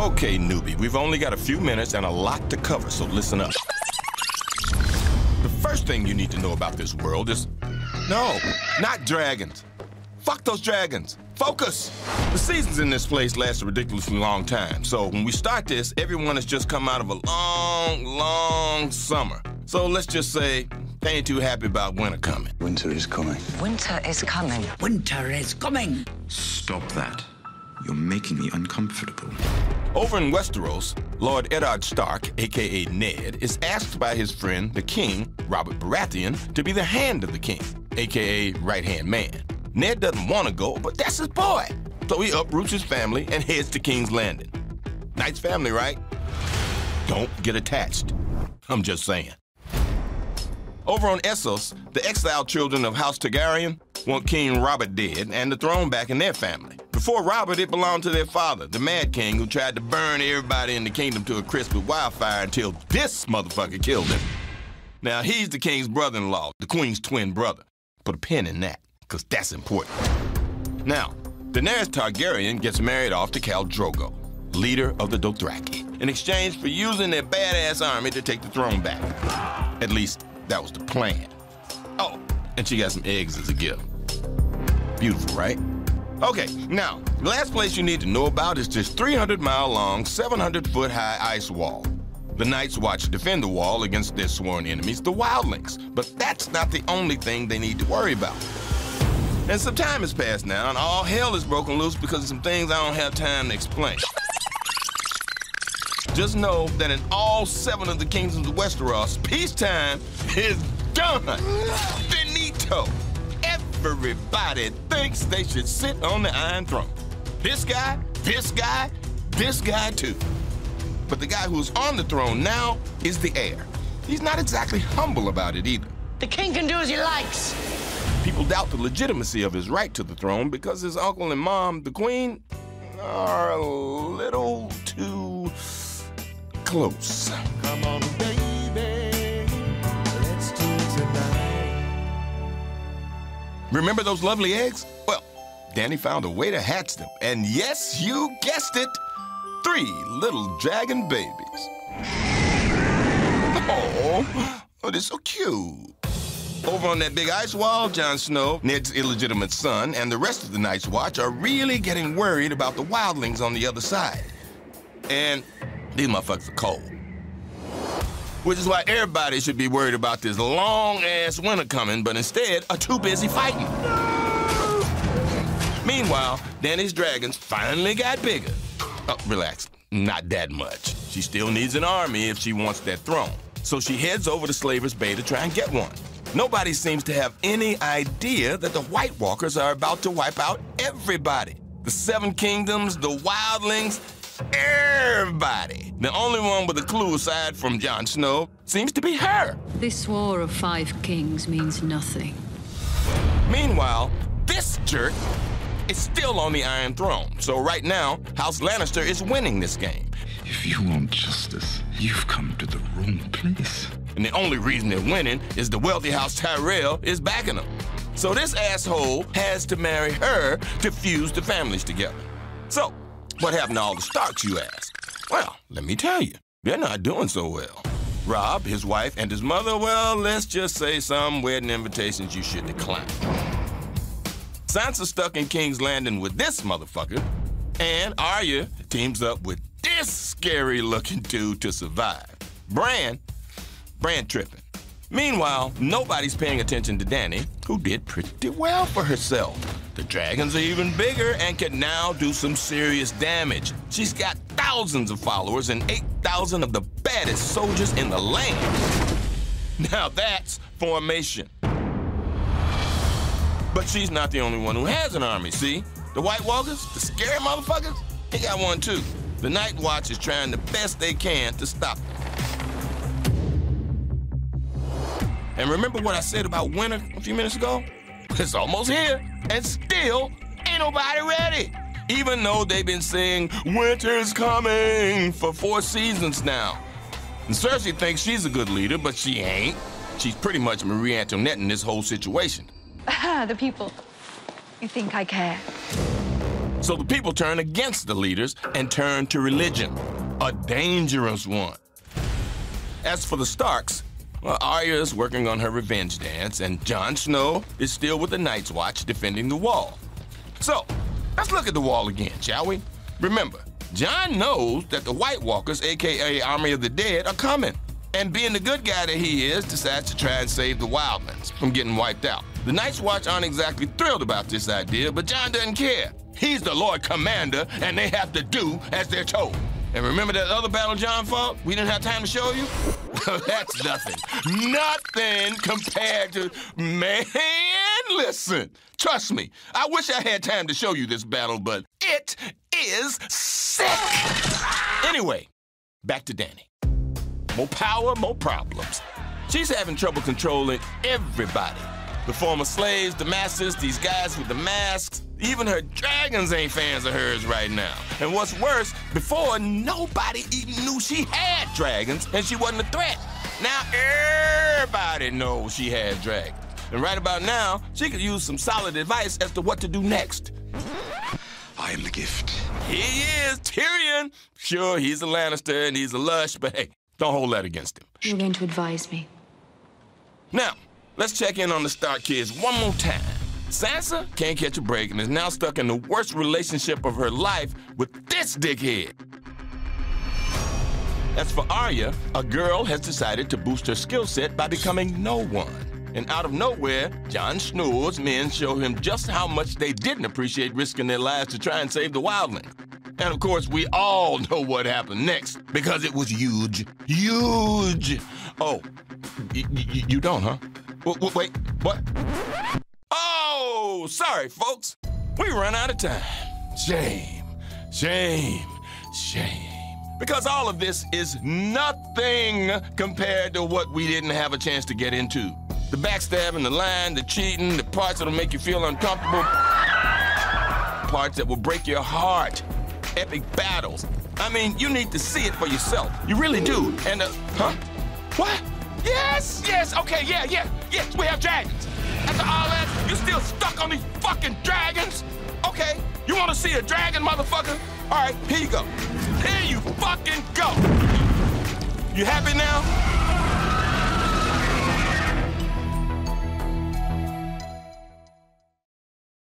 Okay, newbie, we've only got a few minutes and a lot to cover, so listen up. The first thing you need to know about this world is no, not dragons. Fuck those dragons. Focus! The seasons in this place last a ridiculously long time, so when we start this, everyone has just come out of a long, long summer. So let's just say they ain't too happy about winter coming. Winter is coming. Winter is coming. Winter is coming. Stop that. You're making me uncomfortable. Over in Westeros, Lord Eddard Stark, aka Ned, is asked by his friend, the king, Robert Baratheon, to be the hand of the king, aka right hand man. Ned doesn't want to go, but that's his boy. So he uproots his family and heads to King's Landing. Nice family, right? Don't get attached. I'm just saying. Over on Essos, the exiled children of House Targaryen want King Robert dead and the throne back in their family. Before Robert, it belonged to their father, the Mad King, who tried to burn everybody in the kingdom to a crisp with wildfire until this motherfucker killed him. Now, he's the king's brother-in-law, the queen's twin brother. Put a pin in that, because that's important. Now, Daenerys Targaryen gets married off to Khal Drogo, leader of the Dothraki, in exchange for using their badass army to take the throne back. At least, that was the plan. Oh, and she got some eggs as a gift. Beautiful, right? Okay, now, last place you need to know about is this 300 mile long, 700 foot high ice wall. The Night's Watch defend the wall against their sworn enemies, the Wildlings, but that's not the only thing they need to worry about. And some time has passed now, and all hell is broken loose because of some things I don't have time to explain. Just know that in all seven of the kingdoms of Westeros, peacetime is done. Finito. Everybody thinks they should sit on the Iron Throne. This guy, this guy, this guy too. But the guy who's on the throne now is the heir. He's not exactly humble about it either. The king can do as he likes. People doubt the legitimacy of his right to the throne because his uncle and mom, the queen, are a little too close. Come on, baby, Remember those lovely eggs? Well, Dany found a way to hatch them. And yes, you guessed it, three little dragon babies. Oh, oh they're so cute. Over on that big ice wall, Jon Snow, Ned's illegitimate son, and the rest of the Night's Watch are really getting worried about the wildlings on the other side. And these motherfuckers are cold. Which is why everybody should be worried about this long-ass winter coming, but instead are too busy fighting. Meanwhile, Dany's dragons finally got bigger. Oh, relax, not that much. She still needs an army if she wants that throne. So she heads over to Slaver's Bay to try and get one. Nobody seems to have any idea that the White Walkers are about to wipe out everybody. The Seven Kingdoms, the Wildlings, everybody. The only one with a clue aside from Jon Snow seems to be her. This war of five kings means nothing. Meanwhile, this jerk is still on the Iron Throne. So right now, House Lannister is winning this game. If you want justice, you've come to the wrong place. And the only reason they're winning is the wealthy House Tyrell is backing them. So this asshole has to marry her to fuse the families together. So, what happened to all the Starks, you ask? Well, let me tell you, they're not doing so well. Robb, his wife, and his mother, well, let's just say some wedding invitations you should decline. Sansa's stuck in King's Landing with this motherfucker, and Arya teams up with this scary-looking dude to survive. Bran, Bran tripping. Meanwhile, nobody's paying attention to Dany, who did pretty well for herself. The dragons are even bigger and can now do some serious damage. She's got thousands of followers and 8,000 of the baddest soldiers in the land. Now that's formation. But she's not the only one who has an army, see? The White Walkers, the scary motherfuckers, they got one too. The Night Watch is trying the best they can to stop them. And remember what I said about winter a few minutes ago? It's almost here, and still ain't nobody ready. Even though they've been saying winter's coming for four seasons now. And Cersei thinks she's a good leader, but she ain't. She's pretty much Marie Antoinette in this whole situation. the people. You think I care? So the people turn against the leaders and turn to religion, a dangerous one. As for the Starks, well, Arya is working on her revenge dance, and Jon Snow is still with the Night's Watch defending the wall. So, let's look at the wall again, shall we? Remember, Jon knows that the White Walkers, aka Army of the Dead, are coming. And being the good guy that he is, decides to try and save the wildlings from getting wiped out. The Night's Watch aren't exactly thrilled about this idea, but Jon doesn't care. He's the Lord Commander, and they have to do as they're told. And remember that other battle Jon fought? We didn't have time to show you? That's nothing. Nothing compared to. Man, listen. Trust me. I wish I had time to show you this battle, but it is sick. Anyway, back to Dany. More power, more problems. She's having trouble controlling everybody. The former slaves, the masters, these guys with the masks, even her dragons ain't fans of hers right now. And what's worse, before nobody even knew she had dragons and she wasn't a threat. Now everybody knows she had dragons. And right about now, she could use some solid advice as to what to do next. I am the gift. He is Tyrion. Sure, he's a Lannister and he's a lush, but hey, don't hold that against him. You're going to advise me. Now, let's check in on the Stark kids one more time. Sansa can't catch a break and is now stuck in the worst relationship of her life with this dickhead. As for Arya, a girl has decided to boost her skill set by becoming no one. And out of nowhere, Jon Snow's men show him just how much they didn't appreciate risking their lives to try and save the wildlings. And of course, we all know what happened next because it was huge. Huge! Oh, you don't, huh? W- wait, what? Oh, sorry, folks. We run out of time. Shame, shame, shame. Because all of this is nothing compared to what we didn't have a chance to get into. The backstabbing, the lying, the cheating, the parts that'll make you feel uncomfortable, parts that will break your heart, epic battles. I mean, you need to see it for yourself. You really do. And, uh, huh? What? Yes, yes, okay, yeah, yeah, yes, we have dragons. After all that, you still stuck on these fucking dragons? Okay, you wanna see a dragon, motherfucker? All right, here you go. Here you fucking go. You happy now?